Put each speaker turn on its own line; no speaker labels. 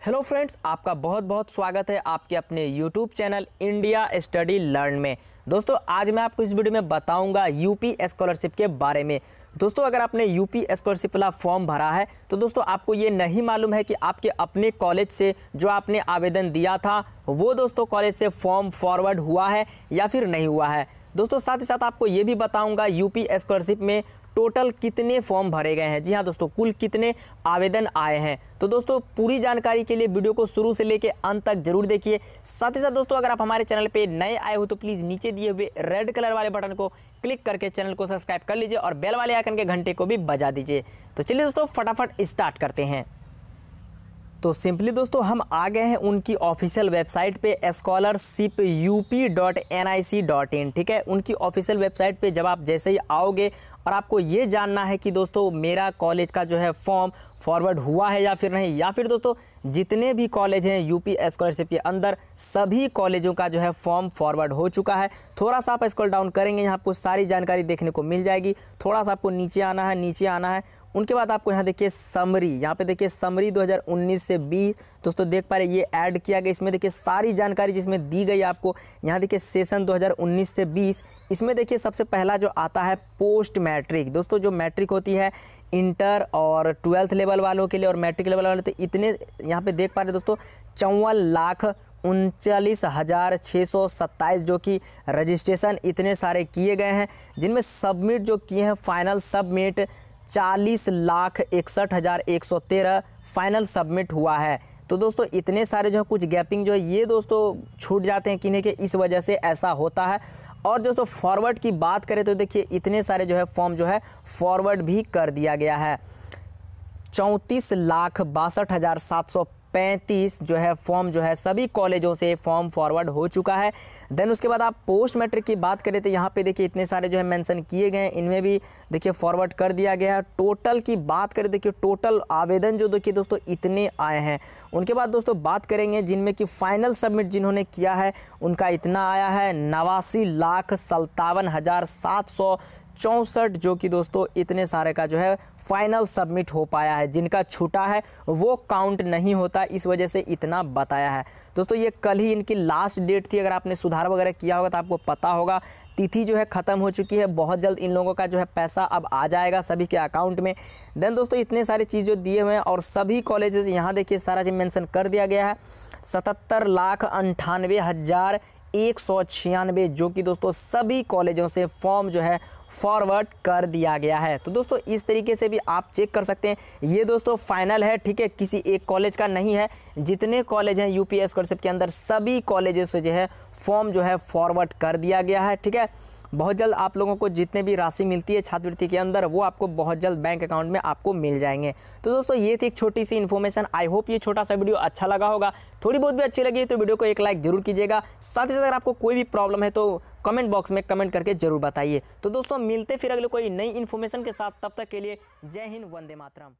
Hello friends आपका बहुत बहुत स्वागत है आपके अपने YouTube channel India study learn में। दोस्तों, आज मैं आपको इस वीडियो में बताऊँगा यूपी स्कॉलरशिप के बारे में। दोस्तों, अगर आपने यूपी स्कॉलरशिप वाला फॉर्म भरा है तो दोस्तों, आपको ये नहीं मालूम है कि आपके अपने कॉलेज से जो आपने आवेदन दिया था, वो दोस्तों कॉलेज से फॉर्म फॉरवर्ड हुआ है या फिर नहीं हुआ है। दोस्तों, साथ ही साथ आपको ये भी बताऊँगा यूपी स्कॉलरशिप में टोटल कितने फॉर्म भरे गए हैं? जी हाँ दोस्तों, कुल कितने आवेदन आए हैं? तो दोस्तों, पूरी जानकारी के लिए वीडियो को शुरू से लेकर अंत तक ज़रूर देखिए। साथ ही साथ दोस्तों, अगर आप हमारे चैनल पे नए आए हो तो प्लीज़ नीचे दिए हुए रेड कलर वाले बटन को क्लिक करके चैनल को सब्सक्राइब कर लीजिए और बेल वाले आइकन के घंटे को भी बजा दीजिए। तो चलिए दोस्तों, फटाफट स्टार्ट करते हैं। तो सिंपली दोस्तों, हम आ गए हैं उनकी ऑफिशियल वेबसाइट पे scholarship U P dot N I C dot in ठीक है? उनकी ऑफिशियल वेबसाइट पे जब आप जैसे ही आओगे और आपको ये जानना है कि दोस्तों मेरा कॉलेज का जो है फॉर्म फॉरवर्ड हुआ है या फिर नहीं, या फिर दोस्तों जितने भी कॉलेज हैं यूपी स्कॉलरशिप के अंदर सभी कॉलेजों का जो है फॉर्म फॉरवर्ड हो चुका है। थोड़ा सा आप स्क्रॉल डाउन करेंगे, यहाँ आपको सारी जानकारी देखने को मिल जाएगी। थोड़ा सा आपको नीचे आना है, नीचे आना है। उनके बाद आपको यहाँ देखिए समरी, यहाँ पे देखिए समरी 2019 से 20 दोस्तों, देख पा रहे ये ऐड किया गया। इसमें देखिए, सारी जानकारी जिसमें दी गई आपको, यहाँ देखिए सेशन 2019 से 20 इसमें देखिए, सबसे पहला जो आता है पोस्ट मैट्रिक दोस्तों, जो मैट्रिक होती है इंटर और ट्वेल्थ लेवल वालों के लिए और मैट्रिक लेवल वाले तो इतने यहाँ पे देख पा रहे दोस्तों, चौवन लाख उनचालीस हज़ार छः सौ सत्ताईस जो कि रजिस्ट्रेशन इतने सारे किए गए हैं, जिनमें सबमिट जो किए हैं फाइनल सबमिट चालीस लाख इकसठ हज़ार एक सौ तेरह फाइनल सबमिट हुआ है। तो दोस्तों, इतने सारे जो है कुछ गैपिंग जो है, ये दोस्तों छूट जाते हैं किन्हीं के, इस वजह से ऐसा होता है। और दोस्तों फॉरवर्ड की बात करें तो देखिए, इतने सारे जो है फॉर्म जो है फॉरवर्ड भी कर दिया गया है। चौंतीस लाख बासठ हज़ार सात सौ पैंतीस जो है, फॉर्म जो है, सभी कॉलेजों से फॉर्म फॉरवर्ड हो चुका है। देन उसके बाद आप पोस्ट मैट्रिक की बात करें तो यहाँ पे देखिए इतने सारे जो है मेंशन किए गए हैं। इनमें भी देखिए फॉरवर्ड कर दिया गया है। टोटल की बात करें, देखिए टोटल आवेदन जो देखिए दोस्तों, इतने आए हैं। उनके बाद दोस्तों बात करेंगे जिनमें कि फाइनल सबमिट जिन्होंने किया है, उनका इतना आया है, नवासी लाख सत्तावन हज़ार सात सौ चौंसठ जो कि दोस्तों इतने सारे का जो है फाइनल सबमिट हो पाया है। जिनका छूटा है, वो काउंट नहीं होता, इस वजह से इतना बताया है। दोस्तों, ये कल ही इनकी लास्ट डेट थी, अगर आपने सुधार वगैरह किया होगा तो आपको पता होगा। तिथि जो है ख़त्म हो चुकी है, बहुत जल्द इन लोगों का जो है पैसा अब आ जाएगा सभी के अकाउंट में। देन दोस्तों, इतने सारे चीज़ जो दिए हुए हैं और सभी कॉलेजेस, यहाँ देखिए सारा चीज़ मैंसन कर दिया गया है। सतहत्तर लाख अंठानवे हज़ार एक सौ छियानवे, जो कि दोस्तों सभी कॉलेजों से फॉर्म जो है फॉरवर्ड कर दिया गया है। तो दोस्तों, इस तरीके से भी आप चेक कर सकते हैं। ये दोस्तों फाइनल है, ठीक है? किसी एक कॉलेज का नहीं है। जितने कॉलेज हैं यूपी पी के अंदर सभी कॉलेजेस से जो है फॉर्म जो है फॉरवर्ड कर दिया गया है, ठीक है? बहुत जल्द आप लोगों को जितने भी राशि मिलती है छात्रवृत्ति के अंदर, वो आपको बहुत जल्द बैंक अकाउंट में आपको मिल जाएँगे। तो दोस्तों, ये थी एक छोटी सी इन्फॉर्मेशन आई होप ये छोटा सा वीडियो अच्छा लगा होगा। थोड़ी बहुत भी अच्छी लगी तो वीडियो को एक लाइक ज़रूर कीजिएगा। साथ ही साथ अगर आपको कोई भी प्रॉब्लम है तो कमेंट बॉक्स में कमेंट करके ज़रूर बताइए। तो दोस्तों, मिलते फिर अगले कोई नई इन्फॉर्मेशन के साथ। तब तक के लिए जय हिंद, वंदे मातरम।